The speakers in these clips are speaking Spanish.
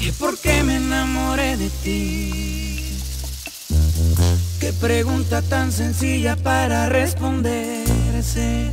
que por qué me enamoré de ti. Qué pregunta tan sencilla para responderse.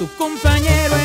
Tu compañero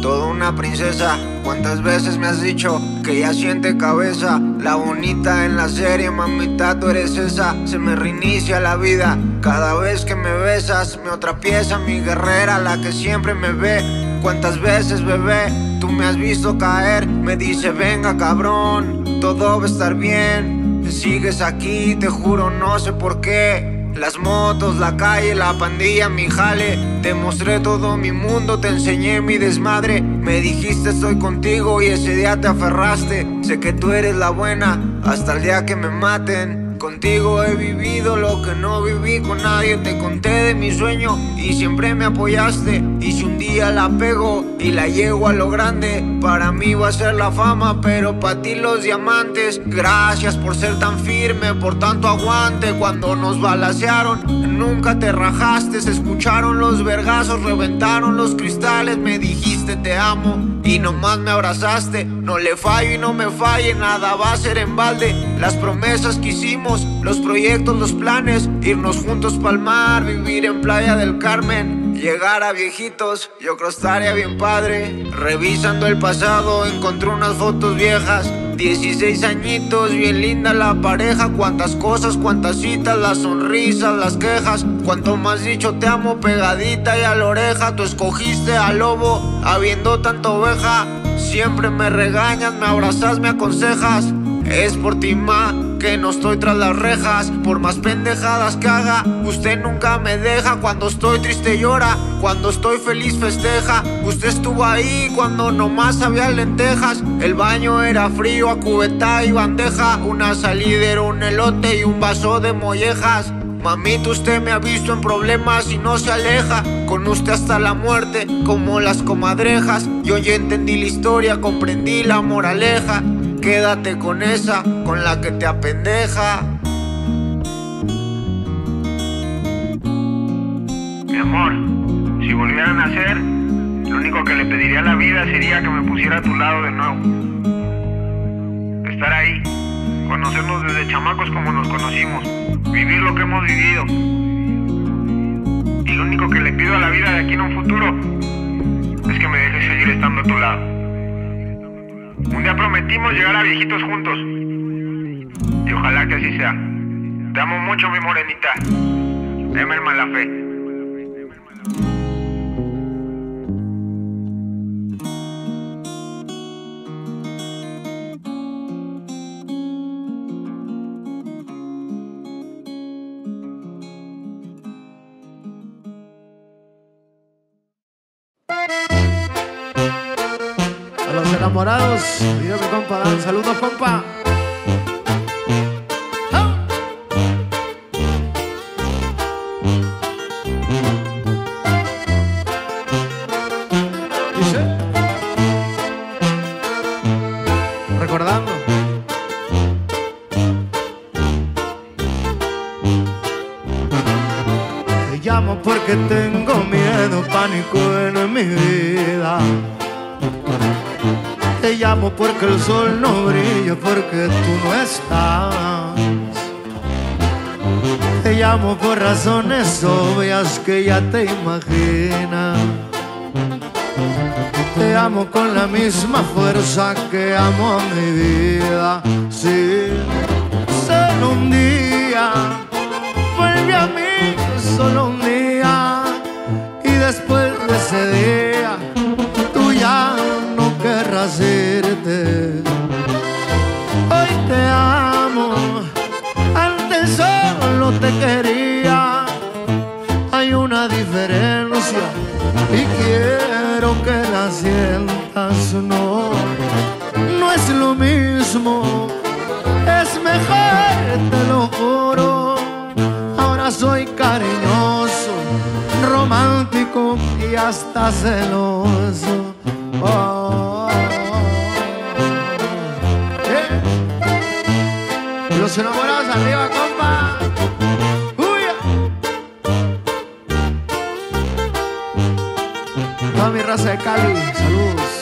toda una princesa. ¿Cuántas veces me has dicho que ya siente cabeza? La bonita en la serie, mamita, tú eres esa. Se me reinicia la vida cada vez que me besas. Mi otra pieza, mi guerrera, la que siempre me ve. ¿Cuántas veces, bebé, tú me has visto caer? Me dice, venga, cabrón, todo va a estar bien. Sigues aquí, te juro, no sé por qué. Las motos, la calle, la pandilla, mi jale. Te mostré todo mi mundo, te enseñé mi desmadre. Me dijiste estoy contigo y ese día te aferraste. Sé que tú eres la buena hasta el día que me maten. Contigo he vivido lo que no viví con nadie. Te conté de mi sueño y siempre me apoyaste. Y si un día la pego y la llego a lo grande, para mí va a ser la fama, pero para ti los diamantes. Gracias por ser tan firme, por tanto aguante. Cuando nos balacearon, nunca te rajaste. Se escucharon los vergazos, reventaron los cristales. Me dijiste te amo y nomás me abrazaste. No le fallo y no me falle, nada va a ser en balde. Las promesas que hicimos, los proyectos, los planes, irnos juntos pa'l mar, vivir en Playa del Carmen. llegar a viejitos, yo creo estaría bien padre. Revisando el pasado, encontré unas fotos viejas. 16 añitos, bien linda la pareja. Cuántas cosas, cuántas citas, las sonrisas, las quejas. Cuanto más dicho te amo, pegadita y a la oreja. Tú escogiste al lobo, habiendo tanta oveja. Siempre me regañas, me abrazas, me aconsejas. Es por ti, ma, que no estoy tras las rejas. Por más pendejadas que haga, usted nunca me deja. Cuando estoy triste llora, cuando estoy feliz festeja. Usted estuvo ahí cuando nomás había lentejas. El baño era frío, a cubeta y bandeja. Una salida era un elote y un vaso de mollejas. Mamito, usted me ha visto en problemas y no se aleja. Con usted hasta la muerte, como las comadrejas. Yo ya entendí la historia, comprendí la moraleja. Quédate con esa, con la que te apendeja. Mi amor, si volvieran a ser, lo único que le pediría a la vida sería que me pusiera a tu lado de nuevo. Estar ahí, conocernos desde chamacos como nos conocimos, vivir lo que hemos vivido. Y lo único que le pido a la vida de aquí en un futuro es que me dejes seguir estando a tu lado. Un día prometimos llegar a viejitos juntos. Y ojalá que así sea. Te amo mucho, mi morenita. Emer Malafé. enamorados. Dígame, compa, saludos, compa. Dice. Recordando. Te tú no estás. Te llamo por razones obvias que ya te imaginas. Te amo con la misma fuerza que amo a mi vida. Sí, solo un día, vuelve a mí, solo un día. Te quería. Hay una diferencia y quiero que la sientas. No, no es lo mismo, es mejor, te lo juro. Ahora soy cariñoso, romántico y hasta celoso. Oh. ¿Eh? Los enamorados arriba, Toda mi raza de Cali, saludos.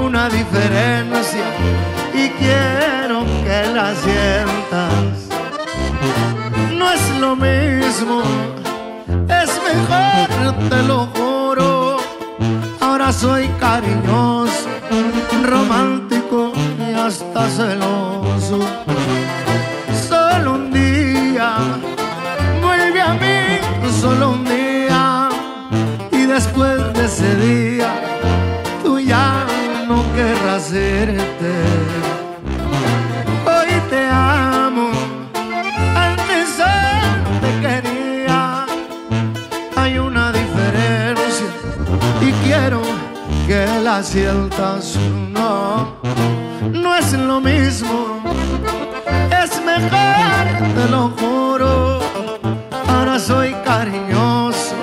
Una diferencia y quiero que la sientas. No es lo mismo, es mejor, te lo juro. Ahora soy cariñoso, romántico y hasta celoso. Solo un día, vuelve a mí, solo un día. Y después de ese día, irte. Hoy te amo, antes solo te quería. Hay una diferencia y quiero que la sientas. No, no es lo mismo, es mejor, te lo juro. Ahora soy cariñoso,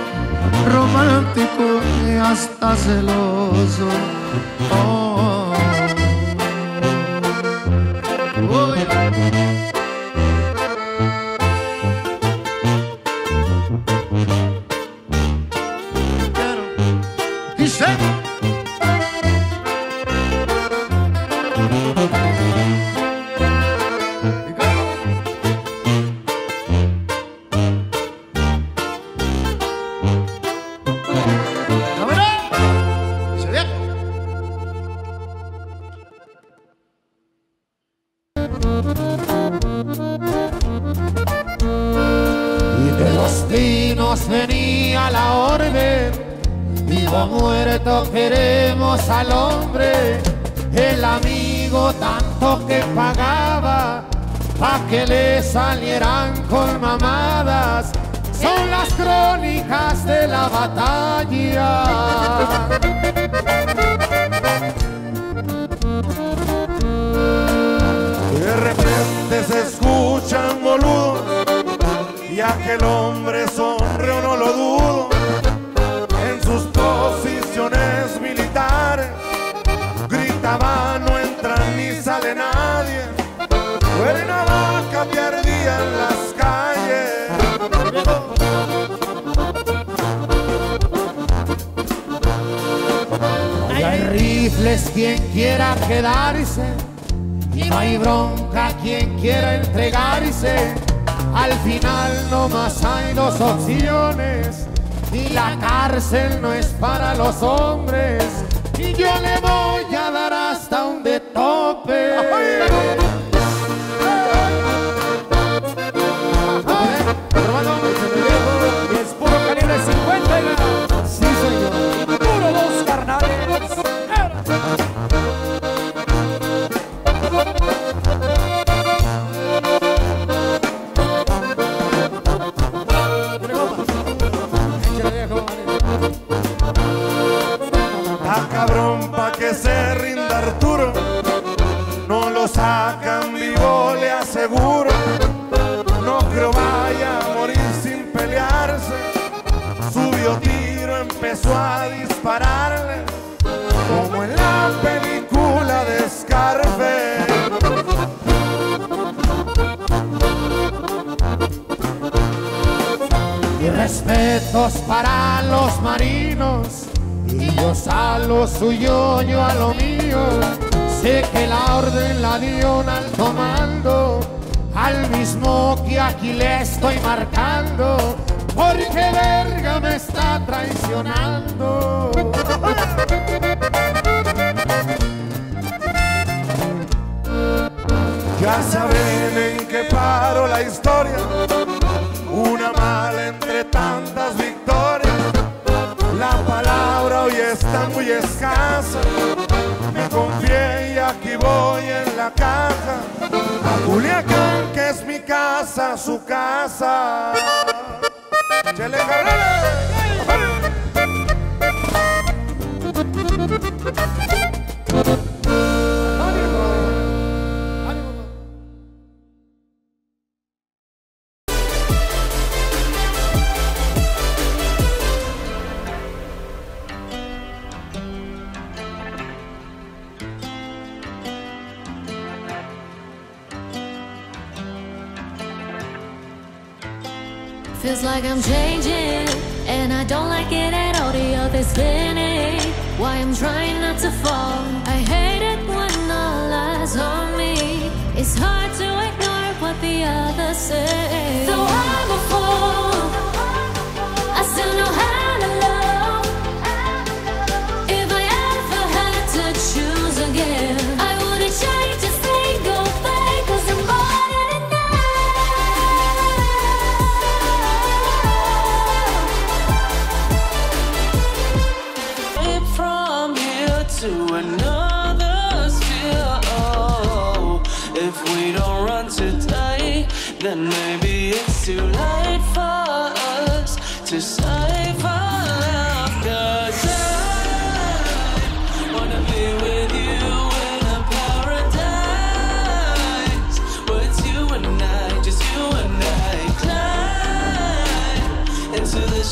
romántico y hasta celoso. Oh. Vivo o muerto queremos al hombre, el amigo tanto que pagaba, pa' que le salieran con mamadas, son las crónicas de la batalla. De repente se escuchan boludo y aquel hombre sonrió, no lo dudo. Fue una vaca perdida en las calles. Y hay rifles quien quiera quedarse y no hay bronca quien quiera entregarse. Al final no más hay dos opciones y la cárcel no es para los hombres y yo le voy a dar hasta un de tope. Subió tiro, empezó a dispararle. Como en la película de Scarface. Y respetos para los marinos, y ellos a lo suyo, yo a lo mío. Sé que la orden la dio un alto mando, al mismo que aquí le estoy marcando, porque verga me está traicionando. Ya saben en qué paro la historia. Una mala entre tantas victorias. La palabra hoy está muy escasa. Me confié y aquí voy en la caja. A Culiacán, que es mi casa, su casa. Chele Carrera. Like I'm changing, and I don't like it at all. The other's spinning. Why I'm trying not to fall. I hate it when all eyes on me. It's hard to ignore what the others say.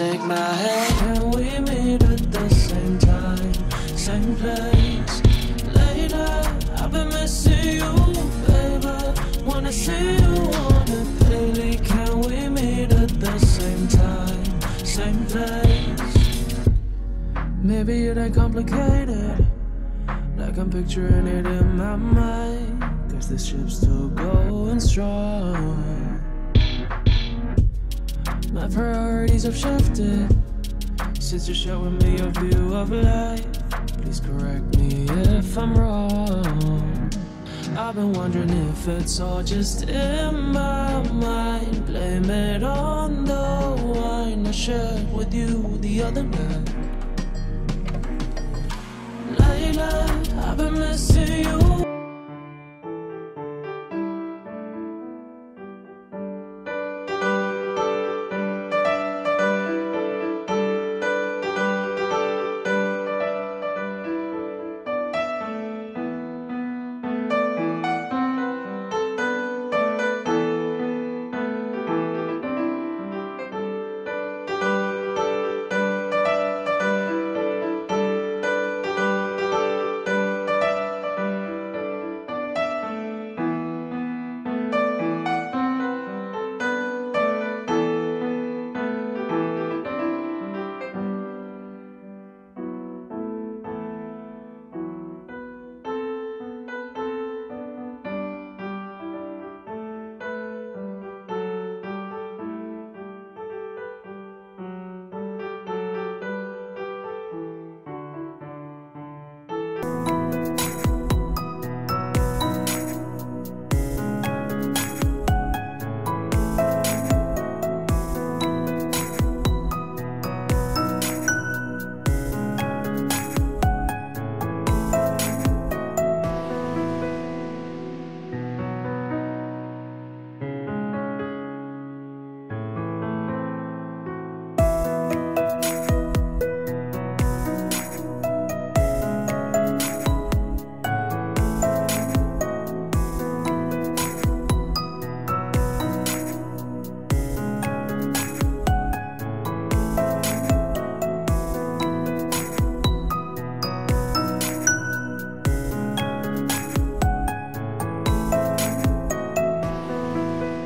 Take my hand and we meet at the same time, same place. Later, I've been missing you, baby. Wanna see you on a daily. Can we meet at the same time, same place? Maybe it ain't complicated. Like I'm picturing it in my mind. Cause this ship's still going strong. My priorities have shifted. Since you're showing me your view of life Please correct me if I'm wrong. I've been wondering if it's all just in my mind. Blame it on the wine I shared with you the other night. Layla, I've been missing you.